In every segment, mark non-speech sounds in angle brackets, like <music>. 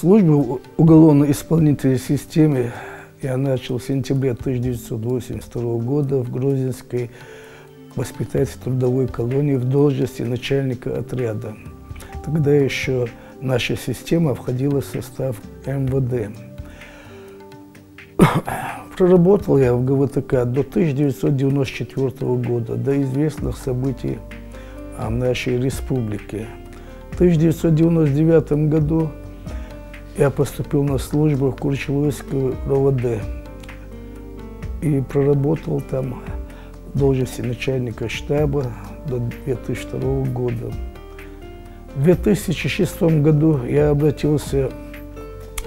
Службу уголовно-исполнительной системе я начал в сентябре 1982 года в Грузинской воспитательно-трудовой колонии в должности начальника отряда. Тогда еще наша система входила в состав МВД. <coughs> Проработал я в ГВТК до 1994 года, до известных событий в нашей республике. В 1999 году я поступил на службу в Курчелуйскую РОВД и проработал там в должности начальника штаба до 2002 года. В 2006 году я обратился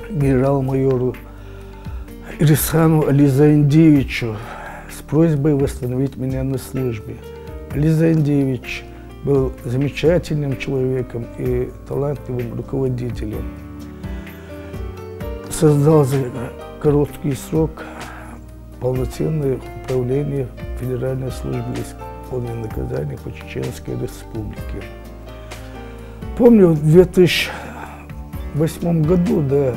к генерал-майору Ирисану Ализаиндевичу с просьбой восстановить меня на службе. Ализаиндевич был замечательным человеком и талантливым руководителем. Создал за короткий срок полноценное управление Федеральной службы исполнения наказания по Чеченской Республике. Помню, в 2008 году, да,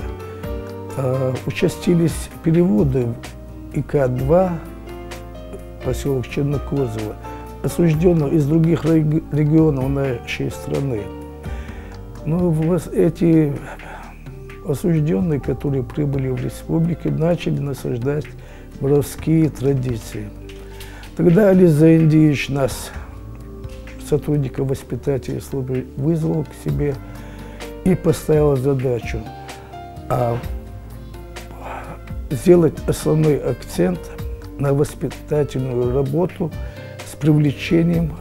э, участились переводы в ИК-2, поселок Чернокозово, осужденных из других регионов нашей страны. Но эти осужденные, которые прибыли в республике, начали насаждать воровские традиции. Тогда Али Заиндиевич нас, сотрудников воспитательной службы, вызвал к себе и поставил задачу а, сделать основной акцент на воспитательную работу с привлечением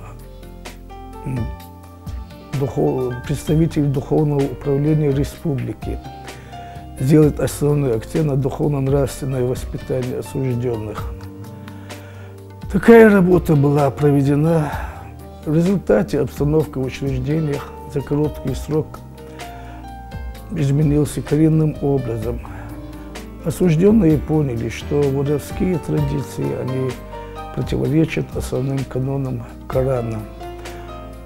духов, представителей духовного управления республики сделать основной акцент на духовно-нравственное воспитание осужденных. Такая работа была проведена. В результате обстановка в учреждениях за короткий срок изменился коренным образом. Осужденные поняли, что воровские традиции, они противоречат основным канонам Корана.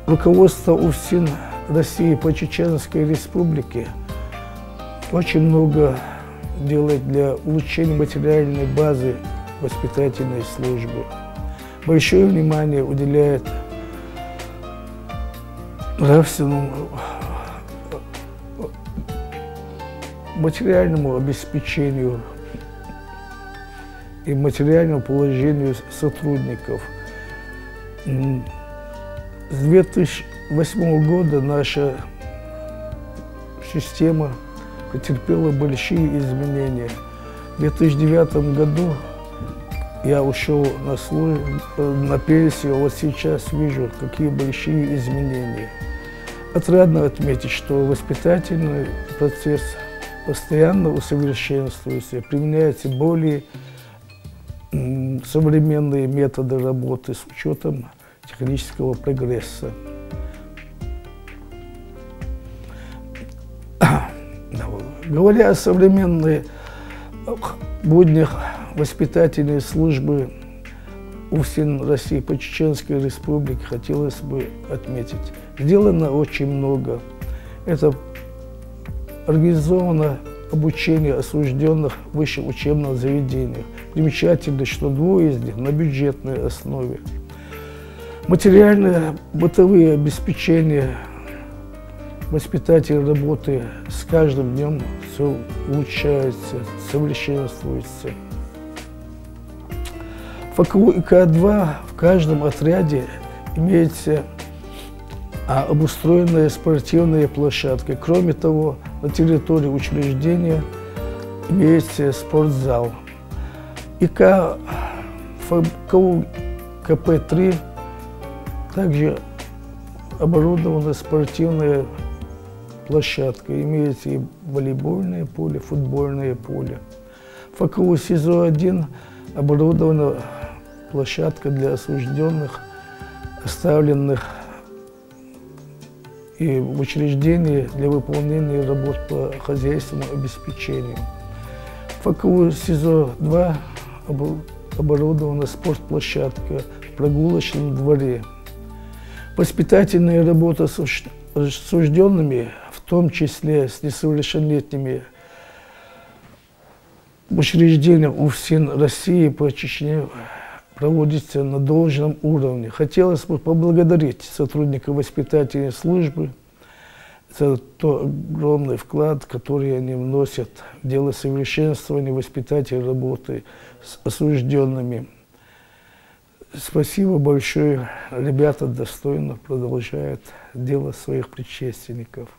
Руководство УФСИН России по Чеченской Республике – очень много делает для улучшения материальной базы воспитательной службы. Большое внимание уделяет нравственному материальному обеспечению и материальному положению сотрудников. С 2008 года наша система претерпела большие изменения. В 2009 году я ушел на, службу, на пенсию, а вот сейчас вижу, какие большие изменения. Отрадно отметить, что воспитательный процесс постоянно усовершенствуется, применяются более современные методы работы с учетом технического прогресса. Говоря о современной буднях воспитательной службы УФСИН России по Чеченской Республике хотелось бы отметить. Сделано очень много. Это организовано обучение осужденных в высших учебных заведениях. Примечательно, что двое из них на бюджетной основе. Материальное бытовые обеспечения воспитатель работы с каждым днем все улучшается, совершенствуется. ФКУ ИК-2 в каждом отряде имеется а, обустроенная спортивная площадка. Кроме того, на территории учреждения имеется спортзал. ИК ФКУ КП-3 также оборудована спортивная площадка. Имеется и волейбольное поле, футбольное поле. В ФКУ СИЗО-1 оборудована площадка для осужденных, оставленных и в учреждении для выполнения работ по хозяйственному обеспечению. В ФКУ СИЗО-2 оборудована спортплощадка в прогулочном дворе. Воспитательная работа с осужденными том числе с несовершеннолетними учреждением УФСИН России по Чечне проводится на должном уровне. Хотелось бы поблагодарить сотрудников воспитательной службы за тот огромный вклад, который они вносят в дело совершенствования воспитательной работы с осужденными. Спасибо большое. Ребята достойно продолжают дело своих предшественников.